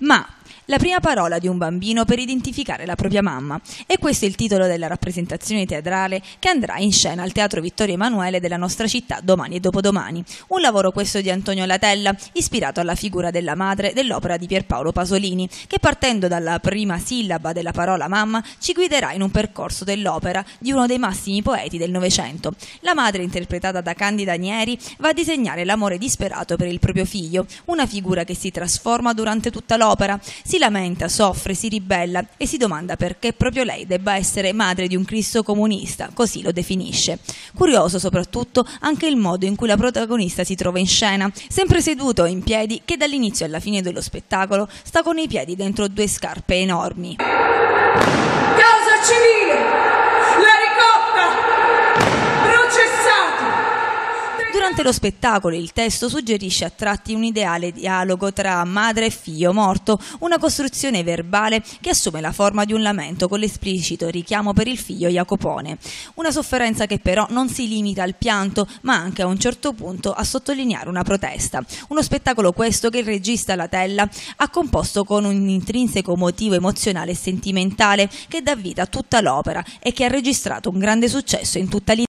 Ma la prima parola di un bambino per identificare la propria mamma. E questo è il titolo della rappresentazione teatrale che andrà in scena al Teatro Vittorio Emanuele della nostra città domani e dopodomani. Un lavoro questo di Antonio Latella, ispirato alla figura della madre dell'opera di Pierpaolo Pasolini, che partendo dalla prima sillaba della parola mamma ci guiderà in un percorso dell'opera di uno dei massimi poeti del Novecento. La madre, interpretata da Candida Nieri, va a disegnare l'amore disperato per il proprio figlio, una figura che si trasforma durante tutta l'opera. Si lamenta, soffre, si ribella e si domanda perché proprio lei debba essere madre di un Cristo comunista, così lo definisce. Curioso soprattutto anche il modo in cui la protagonista si trova in scena, sempre seduto in piedi che dall'inizio alla fine dello spettacolo sta con i piedi dentro due scarpe enormi. Causa Durante lo spettacolo il testo suggerisce a tratti un ideale dialogo tra madre e figlio morto, una costruzione verbale che assume la forma di un lamento con l'esplicito richiamo per il figlio Jacopone. Una sofferenza che però non si limita al pianto, ma anche a un certo punto a sottolineare una protesta. Uno spettacolo questo che il regista Latella ha composto con un intrinseco motivo emozionale e sentimentale che dà vita a tutta l'opera e che ha registrato un grande successo in tutta l'Italia.